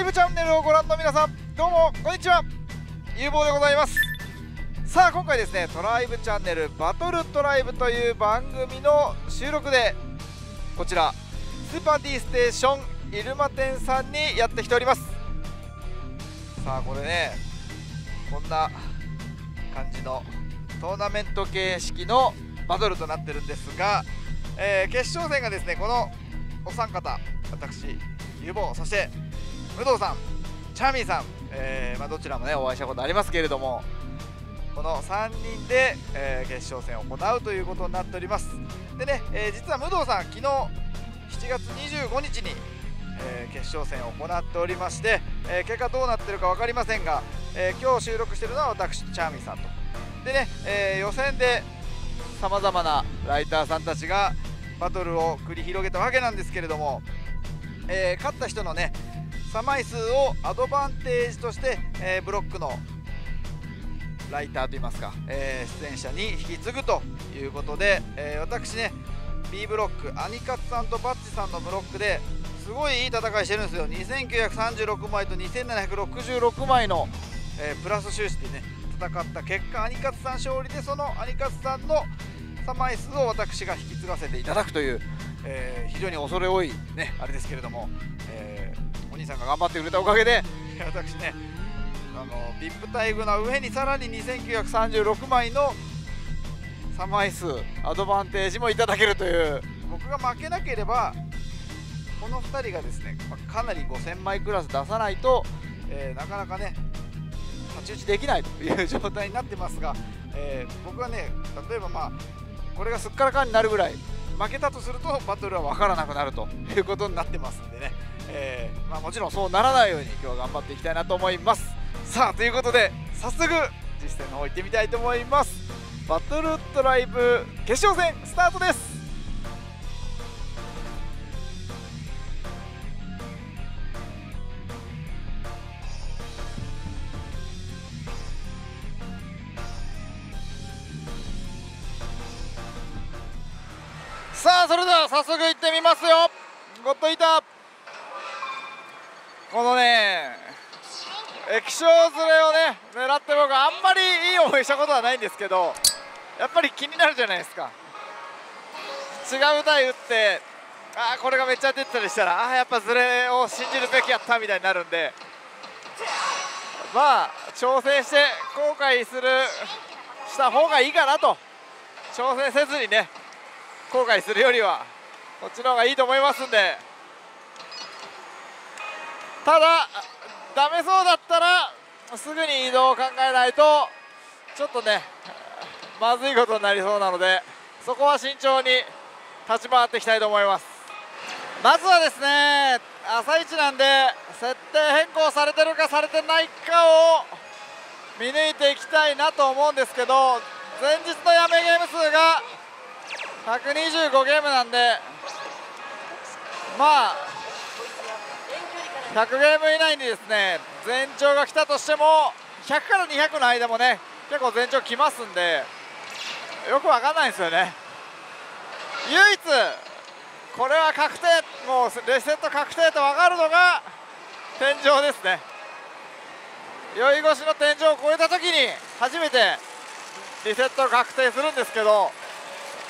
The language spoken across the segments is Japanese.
ライブチャンネルをご覧の皆さんどうもこんにちは。ゆうぼうでございます。さあ今回ですねトライブチャンネルバトルトライブという番組の収録でこちらスーパー D ステーションイルマ店さんにやってきております。さあこれねこんな感じのトーナメント形式のバトルとなってるんですが、えー、決勝戦がですねこのお三方私ゆぼうそして武藤さんチャーミーさん、えーまあ、どちらもねお会いしたことありますけれどもこの3人で、えー、決勝戦を行うということになっております。でね、えー、実は武藤さん昨日7月25日に、えー、決勝戦を行っておりまして、え結果どうなってるか分かりませんが、え今日収録してるのは私チャーミーさんと。でね、え予選でさまざまなライターさんたちがバトルを繰り広げたわけなんですけれども、え勝った人のね枚数をアドバンテージとして、えブロックのライターといいますか、えー、出演者に引き継ぐということで、えー、私ね B ブロックアニカツさんとバッチさんのブロックですごいいい戦いしてるんですよ。2936枚と2766枚の、えー、プラス収支でね戦った結果アニカツさん勝利でそのアニカツさんの3枚数を私が引き継がせていただくという、えー、非常に恐れ多いねあれですけれども、えー、さんが頑張ってくれたおかげで。私ねあの VIP 待遇の上にさらに2936枚の3枚数アドバンテージもいただけるという。僕が負けなければこの2人がですね、まかなり5000枚クラス出さないと、えー、なかなかね太刀打ちできないという 状態になってますが、えー、僕はね例えばまあこれがすっからかんになるぐらい負けたとするとバトルは分からなくなるということになってますんでね、えー、まあ、もちろんそうならないように今日は頑張っていきたいなと思います。さあということで早速実践の方行ってみたいと思います。バトルドライブ決勝戦スタートです。さあそれでは早速液晶連れをね狙って僕あんまりいい思いしたことはないんですけどやっぱり気になるじゃないですか。違う台打ってあこれがめっちゃ出てたりしたらあやっぱズレを信じるべきやったみたいになるんでまあ挑戦して後悔するした方がいいかなと。挑戦せずにね後悔するよりはこっちの方がいいと思いますんで。ただダメそうだっすぐに移動を考えないとちょっとねまずいことになりそうなのでそこは慎重に立ち回っていきたいと思います。まずはですね朝一なんで設定変更されてるかされてないかを見抜いていきたいなと思うんですけど前日のやめゲーム数が125ゲームなんでまあ100ゲーム以内にですね全長が来たとしても100から200の間もね結構全長来ますんでよく分かんないんですよね。唯一これは確定もうレセット確定と分かるのが天井ですね。酔い越しの天井を越えた時に初めてリセット確定するんですけど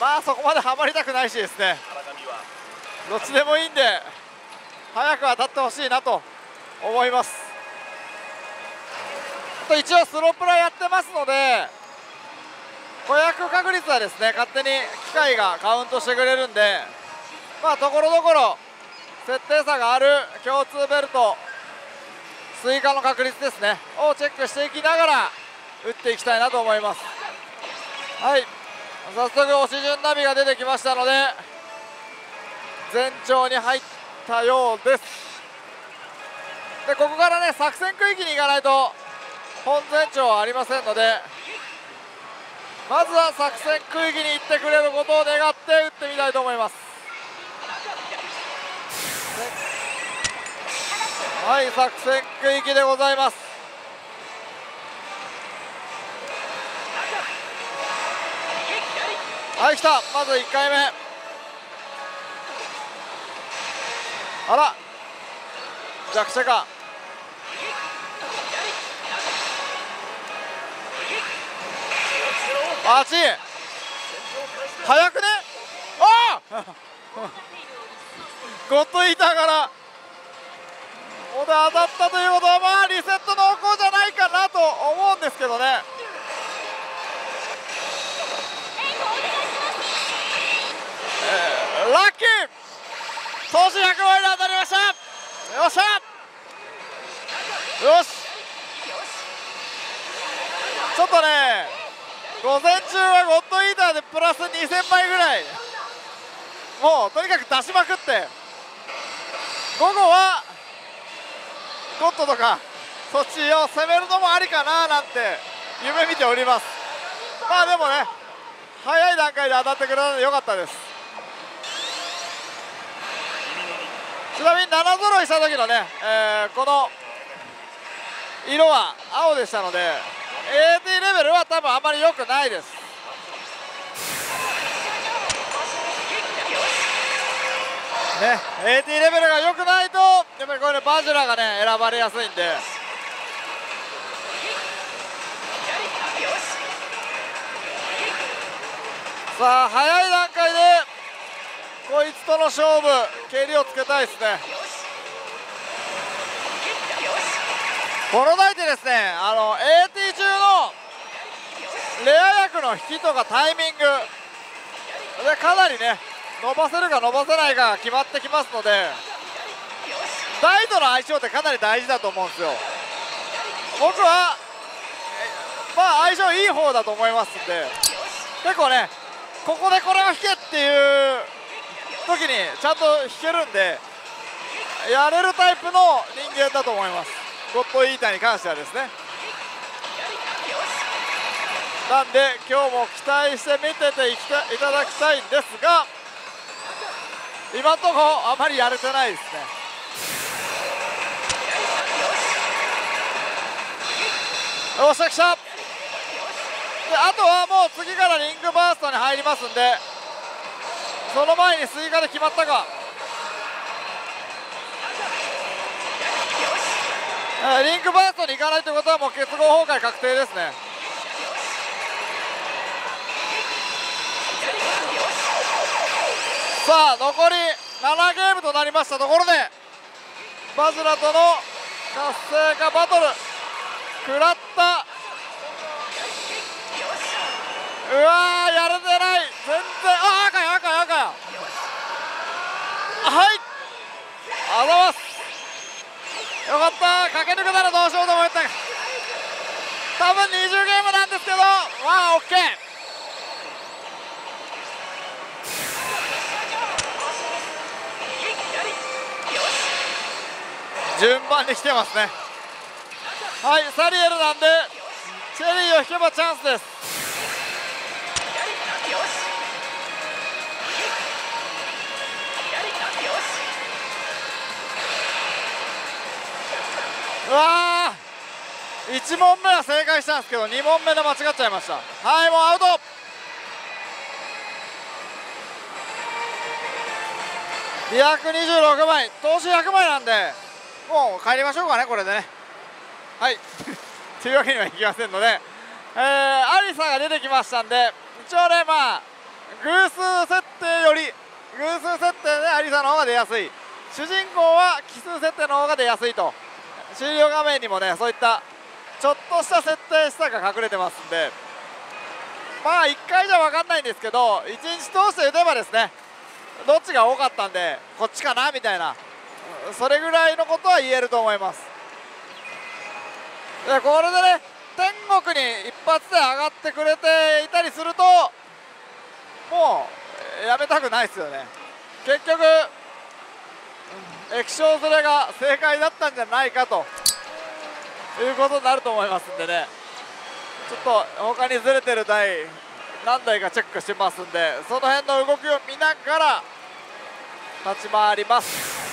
まあそこまではまりたくないしですね。どっちでもいいんで早く当たってほしいなと思います。と一応スロープラやってますので誤訳確率はですね勝手に機械がカウントしてくれるんでまあところどころ設定差がある共通ベルト追加の確率ですねをチェックしていきながら打っていきたいなと思います。はい。早速押し順ナビが出てきましたので全長に入ったようです。でここからね作戦区域に行かないと本全長はありませんのでまずは作戦区域に行ってくれることを願って打ってみたいと思います。はい作戦区域でございます。はい来た。まず1回目。あら。弱者か。あっち早くね。ああゴッドイーターから。ここで当たったということはまあリセット濃厚じゃないかなと思うんですけどねラッキー投資100倍で当たりましたよっしゃよしちょっとね午前中はゴッドイーターでプラス2000枚ぐらい。もうとにかく出しまくって。午後はゴッドとかそっちを攻めるのもありかななんて夢見ております。まあでもね早い段階で当たってくれたのでよかったです。ちなみに7揃いした時のね、えー、この色は青でしたので AT レベルは多分あまり良くないです。ね AT レベルが良くないとやっぱりこれバジュラがね選ばれやすいんで。さあ早い段階でこいつとの勝負蹴りをつけたいですね。この台でですねあの AT レア役の引きとかタイミング。でかなりね伸ばせるか伸ばせないかが決まってきますので台との相性ってかなり大事だと思うんですよ。僕はまあ相性いい方だと思いますんで結構ねここでこれを引けっていう時にちゃんと引けるんでやれるタイプの人間だと思います。ゴッドイーターに関してはですね。なんで今日も期待して見てていただきたいんですが今のところあまりやれてないですね。よっしゃ来た。であとはもう次からリングバーストに入りますんでその前に追加で決まったか。リンクバーストに行かないということはもう結合崩壊確定ですね。さあ残り7ゲームとなりました。ところでバズラとの活性化バトル。食らった。うわーやれてない。全然あ赤や赤や赤や。はい。あざます。よかった。駆け抜けたらどうしようと思った。多分20ゲームなんですけど。まあ OK 順番に来てますね。はいサリエルなんでチェリーを引けばチャンスです。うわ1問目は正解したんですけど2問目で間違っちゃいました。はいもうアウト。226枚。投資100枚なんでもう帰りましょうかねこれでね。はい。というわけにはいきませんので、えー、アリサが出てきましたんで一応ねまあ偶数設定より偶数設定でアリサの方が出やすい。主人公は奇数設定の方が出やすいと。終了画面にもねそういったちょっとした設定したが隠れてますんで。まあ1回じゃ分かんないんですけど1日通して打てばですねどっちが多かったんでこっちかなみたいな。それぐらいのことは言えると思います。でこれでね天国に一発で上がってくれていたりするともうやめたくないですよね。結局液晶ずれが正解だったんじゃないかということになると思いますんでね。ちょっと他にずれてる台何台かチェックしますんでその辺の動きを見ながら立ち回ります。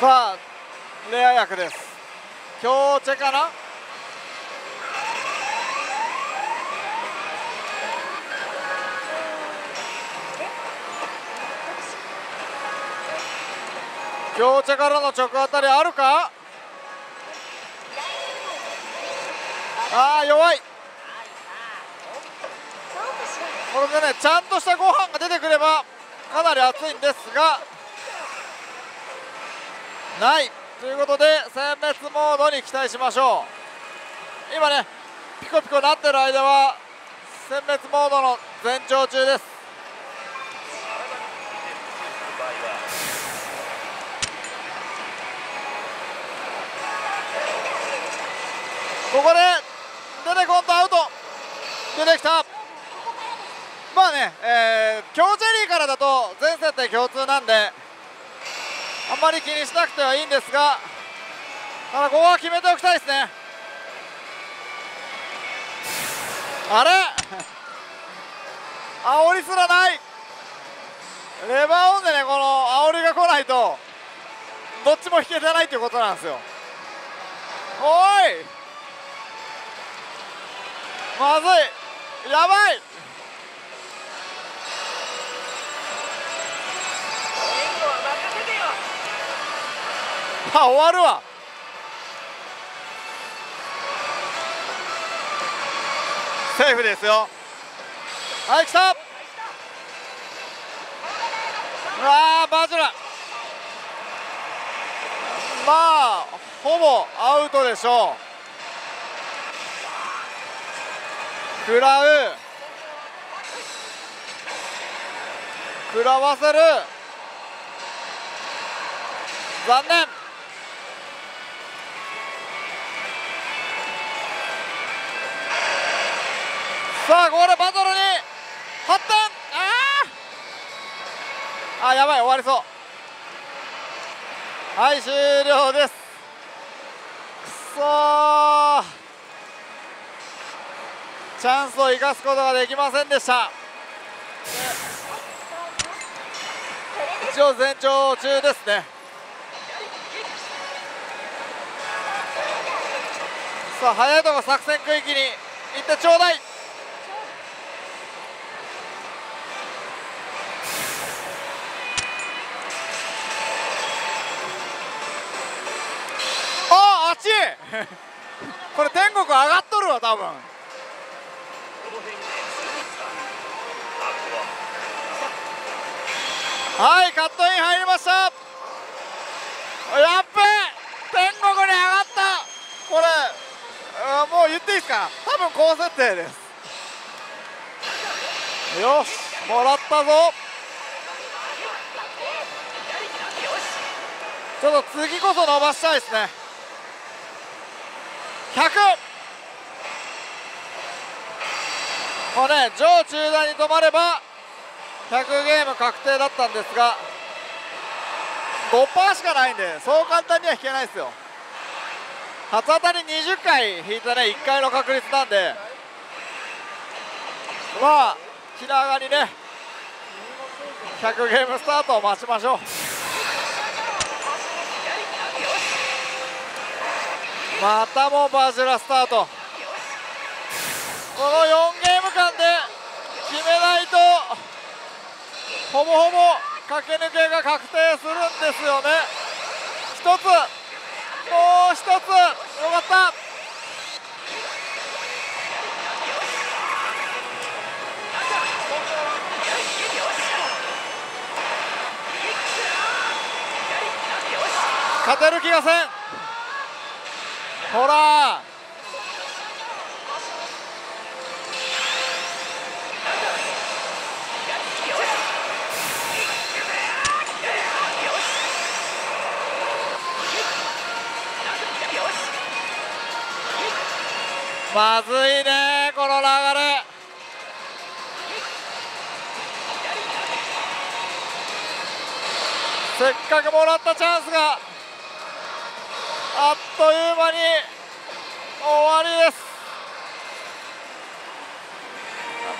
さあレア役です。強チェかな？強チェからの直当たりあるか？あー弱い。これでねちゃんとしたご飯が出てくればかなり熱いんですがない。ということで殲滅モードに期待しましょう。今ねピコピコなってる間は殲滅モードの前兆中です。ここで出てこんとアウト。出てきた。まあね、えー、強チェリーからだと全設定共通なんでんまり気にしなくてはいいんですがただここは決めておきたいですね。あれ？煽りすらない。レバーオンでねこの煽りが来ないとどっちも引けてないっていうことなんですよ。おい！まずい。やばい！あ終わるわ。セーフですよ。はい来た。うわーバジュラまあほぼアウトでしょう。食らう。食らわせる。残念さあここでバトルに発展!ああやばい終わりそう。はい終了です。くそチャンスを生かすことができませんでした。一応全長中ですね。さあ早いとこ作戦区域に行ってちょうだい。これ天国上がっとるわ多分。はいカットイン入りました。やっべ天国に上がった。これもう言っていいですか？多分高設定です。よしもらったぞ。ちょっと次こそ伸ばしたいですね。もうね上中段に止まれば100ゲーム確定だったんですが5%しかないんでそう簡単には引けないですよ。初当たり20回引いたね1回の確率なんで。まあ気長にね100ゲームスタートを待ちましょう。またもバジラスタート。この4ゲーム間で決めないとほぼほぼ駆け抜けが確定するんですよね。一つもう一つよかった。勝てる気がせん。ほら。まずいねこの流れ。せっかくもらったチャンスが。あっという間に終わりです。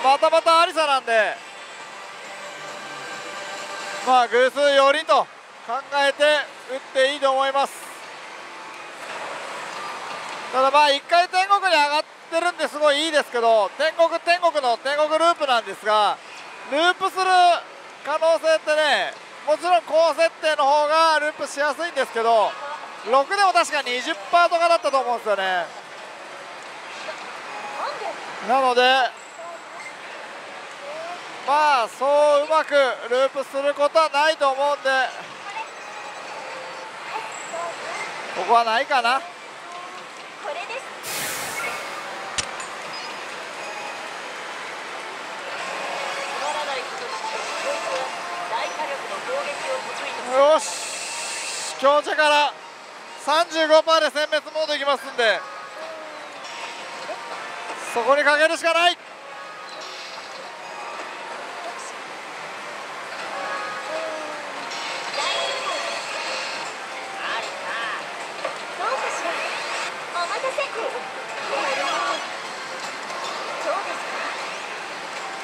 またまたアリサなんで。まあ偶数4人と考えて打っていいと思います。ただまあ1回天国に上がってるんですごいいいですけど天国天国の天国ループなんですがループする可能性ってねもちろん高設定の方がループしやすいんですけど6でも確か20%とかだったと思うんですよね。なのでまあそううまくループすることはないと思うんでここはないかな。よし強者から35%で殲滅モードいきますんでそこにかけるしかない。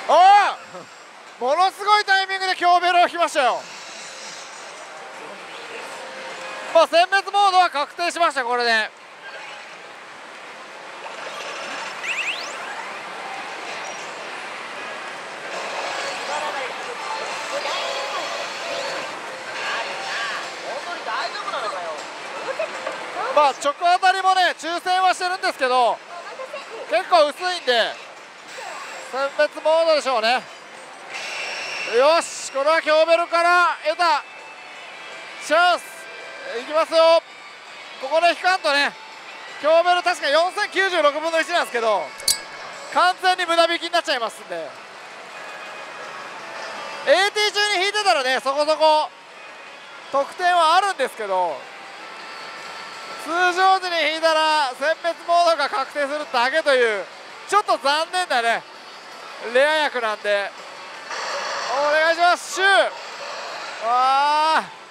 おおものすごいタイミングで強ベルを引きましたよまあ殲滅モードは確定しましたこれで、まあ直当たりもね抽選はしてるんですけど結構薄いんで殲滅モードでしょうね。よしこれは強ベルから得たチャンス。いきますよ。ここで引かんとね。強ベル確か4096分の1なんですけど完全に無駄引きになっちゃいますんで。AT 中に引いてたらねそこそこ得点はあるんですけど通常時に引いたら殲滅モードが確定するだけというちょっと残念なねレア役なんで。お願いしますシュー。わあ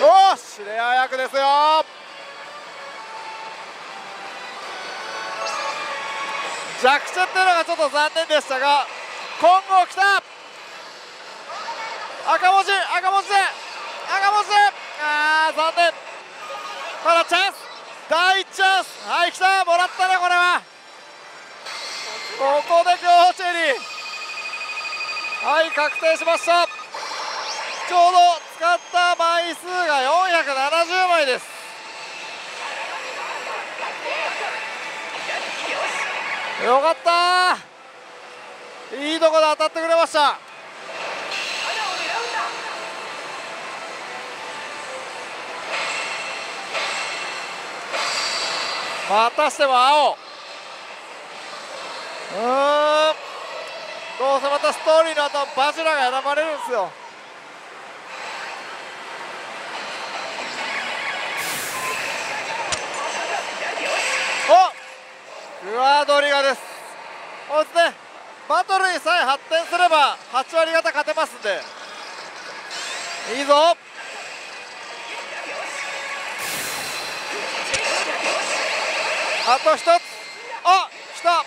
よしレア役ですよ。弱者っていうのがちょっと残念でしたが今後来た。赤文字赤文字で赤文字。であー残念。ただチャンス。第1チャンス。はい来た。もらったねこれは。ここで強チェリーはい確定しました。ちょうど使った枚数が470枚です。よかった。いいとこで当たってくれました。またしても青。うん。どうせまたストーリーの後バジラが選ばれるんですよ。おグアドリガです。そうですね。バトルにさえ発展すれば8割方勝てますんで。いいぞ。あと1つ。あ来た。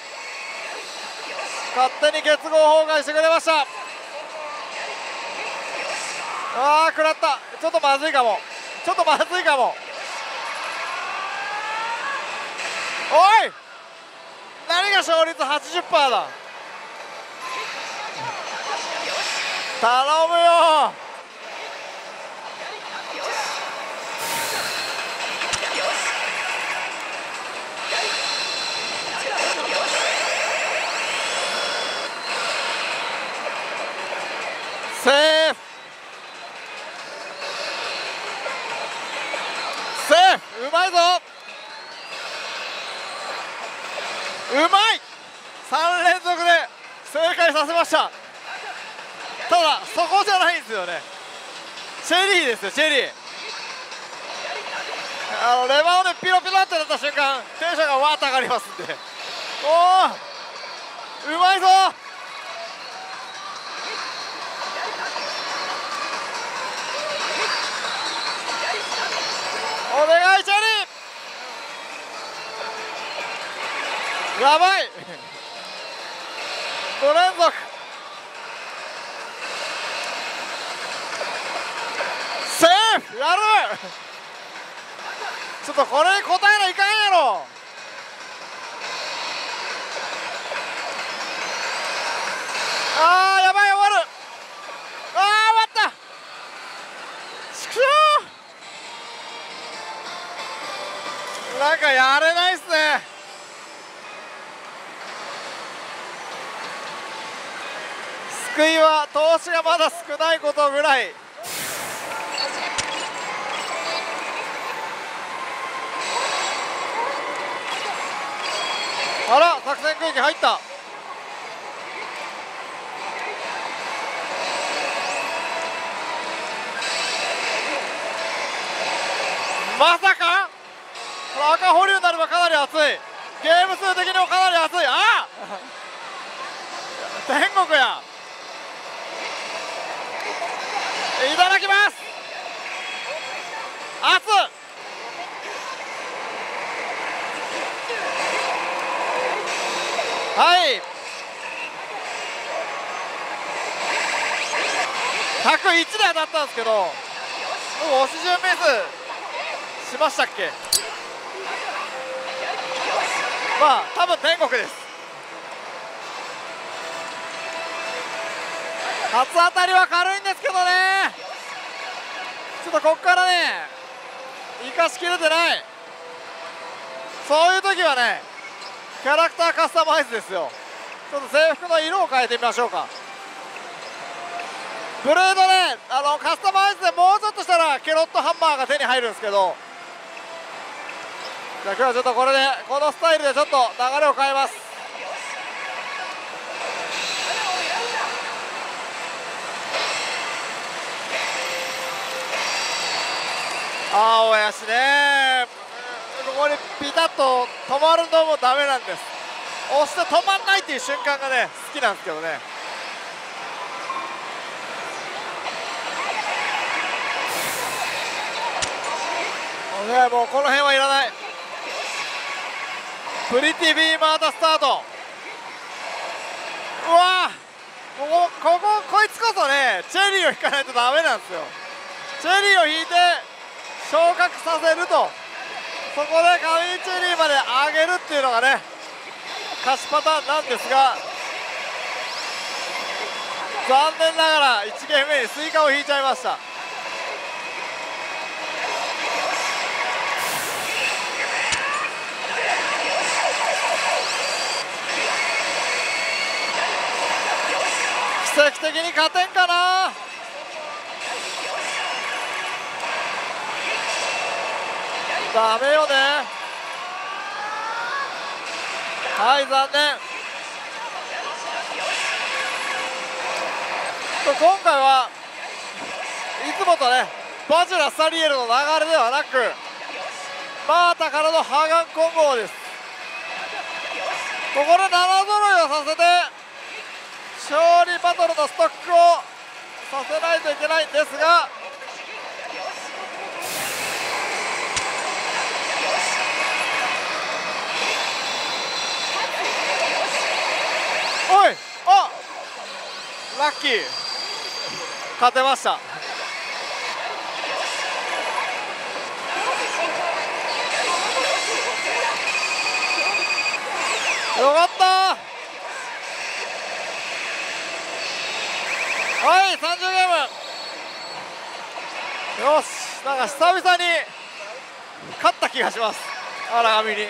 勝手に結合崩壊してくれました。あー食らった。ちょっとまずいかも。ちょっとまずいかも。おい！何が勝率80%だ。頼むよセーフセーフうまいぞうまい。3連続で正解させました。ただそこじゃないんですよね。チェリーですよチェリー。あのレバーをねピロピロってなった瞬間テンションがわーっと上がりますんで。おおうまいぞ。お願いチェーやばい。5連続。セーフ。やる。ちょっとこれに答えないかんやろ。あーやばい終わる。あー終わった。ちくしょうなんかやれないっすね。救いは投資がまだ少ないことぐらい。あら作戦区域入った。まさかこれ赤保留になればかなり熱い。ゲーム数的にもかなり熱い。あ天国や。いただきます。熱はい。101で当たったんですけど僕押し順ミスしましたっけ？まあ多分天国です。初当たりは軽いんですけどね。ちょっとここからね生かしきれてない。そういう時はねキャラクターカスタマイズですよ。ちょっと制服の色を変えてみましょうか。ブレードねあのカスタマイズでもうちょっとしたらケロットハンマーが手に入るんですけど。じゃあ今日はちょっとこれでこのスタイルでちょっと流れを変えます。青やしねここにピタッと止まるのもダメなんです。押して止まんないっていう瞬間がね好きなんですけどね。ねもうこの辺はいらない。プリティビーマーダスタート。うわこここここいつこそねチェリーを引かないとダメなんですよ。チェリーを引いて昇格させると。そこでカミンチェリーまで上げるっていうのがね勝ちパターンなんですが残念ながら1ゲーム目にスイカを引いちゃいました。奇跡的に勝てんかな。ダメよね。はい残念。今回はいつもとねバジュラ・サリエルの流れではなくマータからのハガン混合です。ここで7揃いをさせて勝利バトルのストックをさせないといけないんですがおいあラッキー。勝てました。よかった。はい30ゲーム。よしなんか久々に勝った気がします。荒上に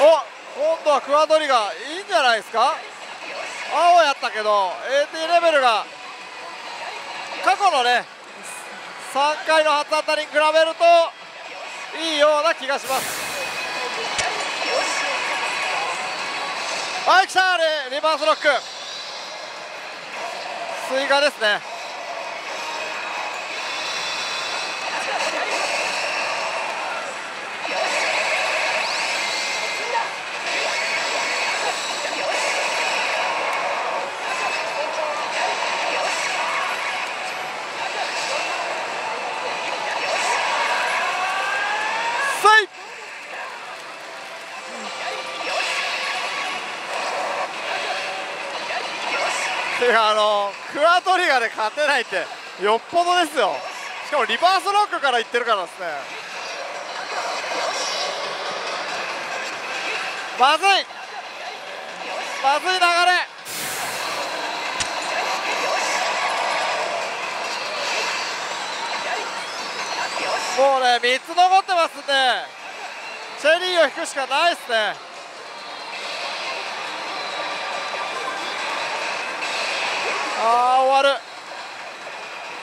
お今度はクワドリがいいんじゃないですか？青やったけど AT レベルが過去のね3回の初当たりに比べるといいような気がします。はい来た！リバースロック。追加ですね。あのクワトリガで勝てないってよっぽどですよ。しかもリバースロックからいってるからですね。まずい。まずい流れ。もうね3つ残ってますんでチェリーを引くしかないですね。あー終わる。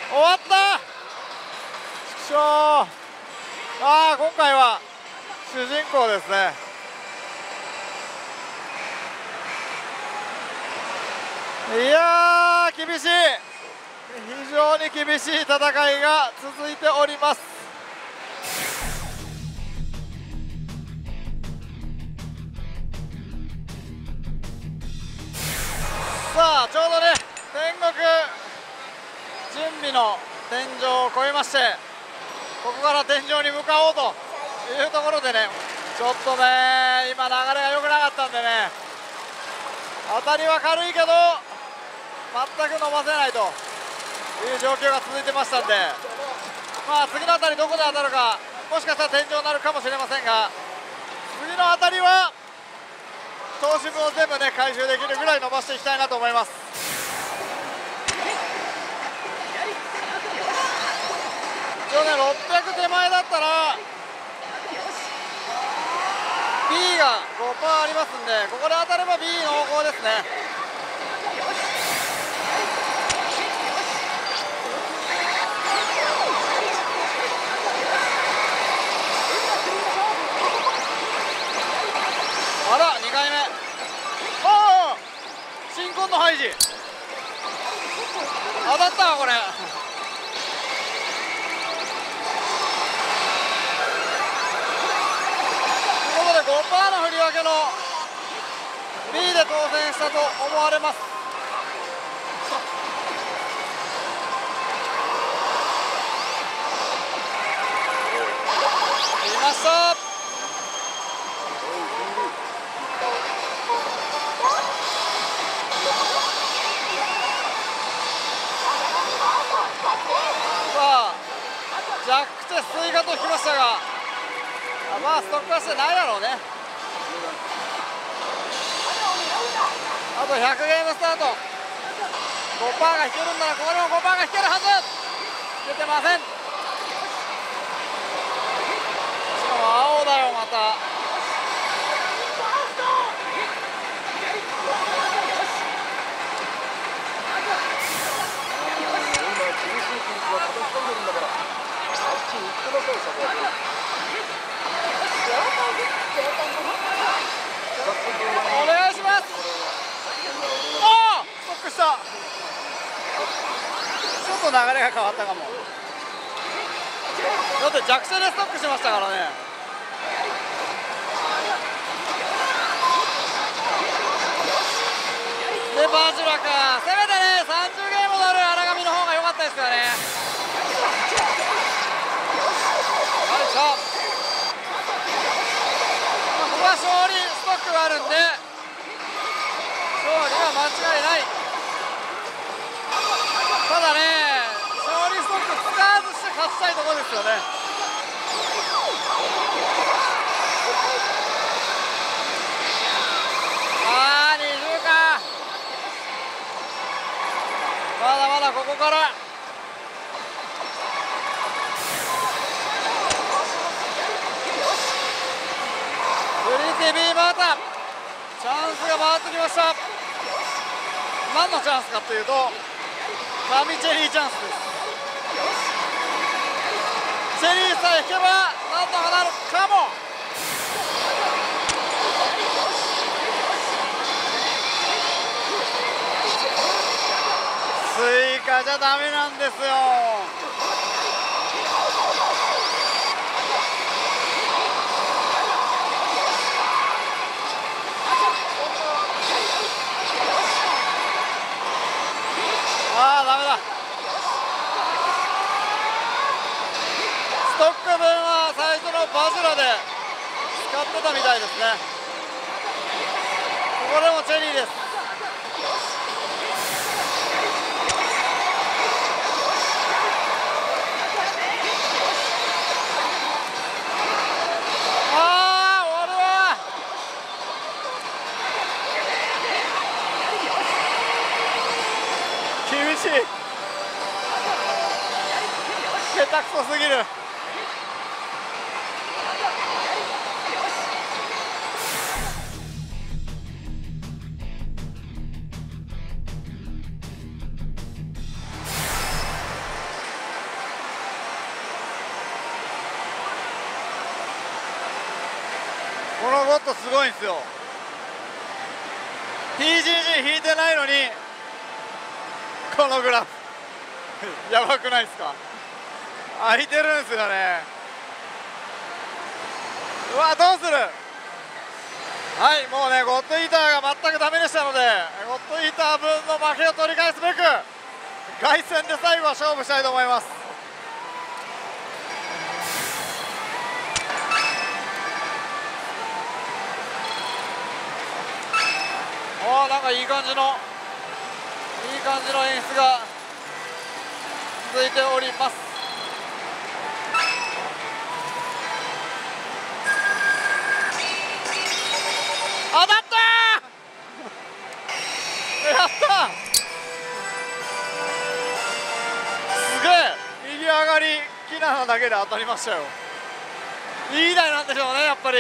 終わった。しょうあ今回は主人公ですね。いや厳しい。非常に厳しい戦いが続いております。の天井を越えましてここから天井に向かおうというところでねちょっとね今流れが良くなかったんでね当たりは軽いけど全く伸ばせないという状況が続いてましたんでまあ次の当たりどこで当たるかもしかしたら天井になるかもしれませんが次の当たりは投資分を全部ね回収できるぐらい伸ばしていきたいなと思います。一応ね600手前だったら B が5%ありますんでここで当たれば B 濃厚ですね。あら2回目。おお新婚のハイジ。当たったわこれ。の振り分けの B で当選したと思われます。いました。ジャックチェスイカときましたがまあストック足してないだろうね。あと100ゲームスタート。5%が引けるんならここにも5%が引けるはず。出てません。しかも青だよまた。今厳しいピンチはたき込んでるんだからあっち行ってまださいそこお願いしますおストックしたちょっと流れが変わったかも。だって弱者でストックしましたからね。でバジュラかせめてね。30ゲーム戻る荒神の方が良かったですからね。よいしょ。は勝利ストックがあるんで勝利は間違いない。ただね勝利ストック使わずして勝ちたいところですよね。ああ20か。まだまだここからティビー・マータチャンスが回ってきました。何のチャンスかというとマミチェリーチャンスです。チェリーさえ引けばなんとかなるかも。追加じゃダメなんですよああダメだストック分は最初のバジュラで使ってたみたいですね。ここでもチェリーです。しい。下手くそすぎる。ロットすごいんですよ。TGG 引いてないのにこのグラフ。やばくないですか？開いてるんですよね。うわどうする？はいもうねゴッドイーターが全くダメでしたのでゴッドイーター分の負けを取り返すべく凱旋で最後は勝負したいと思います。おおなんかいい感じのいい感じの演出が続いております。当たった やったすげえ！右上がりキナナだけで当たりましたよ。いい台なんでしょうねやっぱり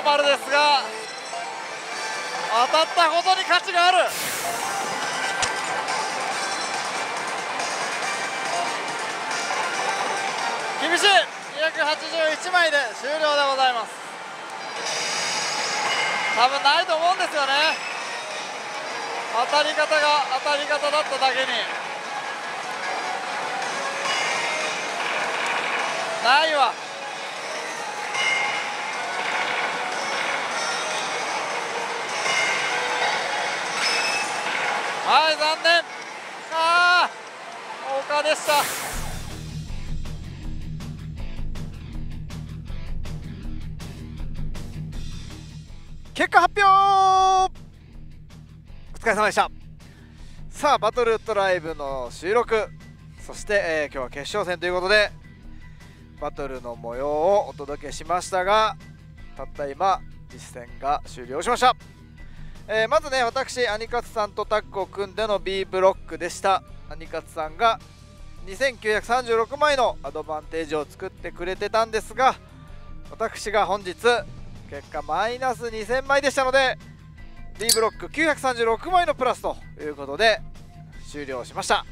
ノーマルですが当たったことに価値がある。厳しい。281枚で終了でございます。多分ないと思うんですよね。当たり方が当たり方だっただけに。ないわ。岡でした。結果発表。お疲れ様でした。さあバトルトライブの収録。そして、えー、今日は決勝戦ということでバトルの模様をお届けしましたがたった今実戦が終了しました、えー、まずね私アニカツさんとタッグを組んでの B ブロックでした。アニカツさんが2936枚のアドバンテージを作ってくれてたんですが私が本日結果マイナス2000枚でしたので D ブロック936枚のプラスということで終了しました、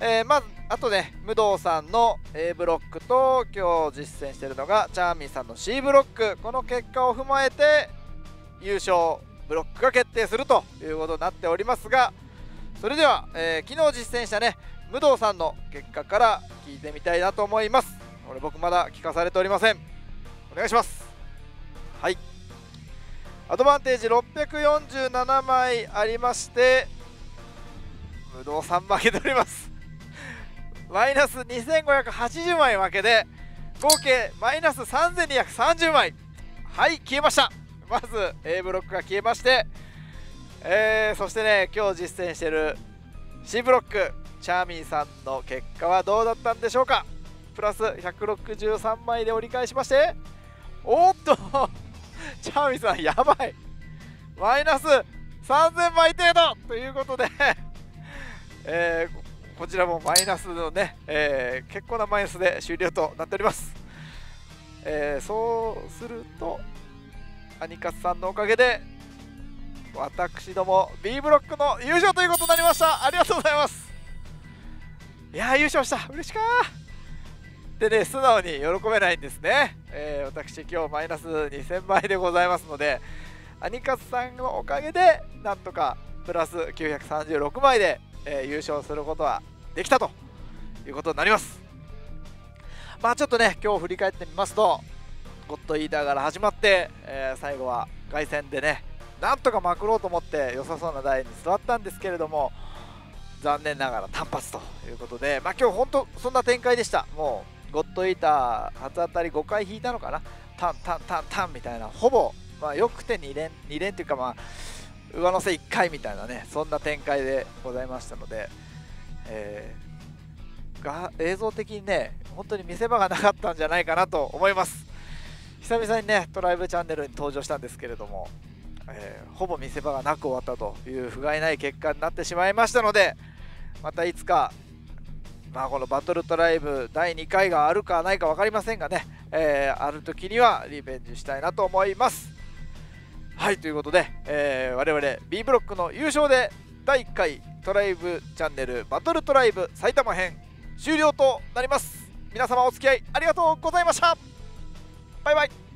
えー、まずあとね武藤さんの A ブロックと今日実践してるのがチャーミーさんの C ブロック。この結果を踏まえて優勝ブロックが決定するということになっておりますがそれでは、えー、昨日実践したね武藤さんの結果から聞いてみたいなと思います。これ僕まだ聞かされておりません。お願いします。はい。アドバンテージ647枚ありまして無道さん負けております。マイナス2580枚負けで合計マイナス3230枚。はい消えました。まず A ブロックが消えましてえー、そしてね今日実践してる C ブロック。チャーミーさんの結果はどうだったんでしょうか？プラス163枚で折り返しましておっと チャーミーさんやばい。マイナス3000枚程度ということで えー、こちらもマイナスのね、えー、結構なマイナスで終了となっております、えー、そうするとアニカスさんのおかげで私ども B ブロックの優勝ということになりました。ありがとうございます。いや優勝した。嬉しかでね素直に喜べないんですね、えー、私今日マイナス2000枚でございますのでアニカスさんのおかげでなんとかプラス936枚で、えー、優勝することはできたと。いうことになります。まあちょっとね今日振り返ってみますとゴッドイーターから始まって、えー、最後は凱旋でねなんとかまくろうと思って良さそうな台に座ったんですけれども残念ながら単発ということで、まあ、今日本当そんな展開でした。もうゴッドイーター初当たり5回引いたのかな。タンタンタンタンみたいな。ほぼ、まあ、よくて2連2連というかまあ上乗せ1回みたいなねそんな展開でございましたので、えー、が映像的にね本当に見せ場がなかったんじゃないかなと思います。久々にねトライブチャンネルに登場したんですけれども、えー、ほぼ見せ場がなく終わったという不甲斐ない結果になってしまいましたのでまたいつかまあ、このバトルトライブ第2回があるかないか分かりませんがね、えー、ある時にはリベンジしたいなと思います。はいということで、えー、我々 B ブロックの優勝で第1回トライブチャンネルバトルトライブ埼玉編終了となります。皆様お付き合いありがとうございました。バイバイ。